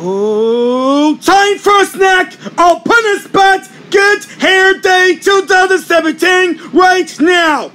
Oh, time for a snack. Open a spot. Good Hair Day 2017 right now.